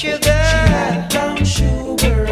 sugar. She brown sugar.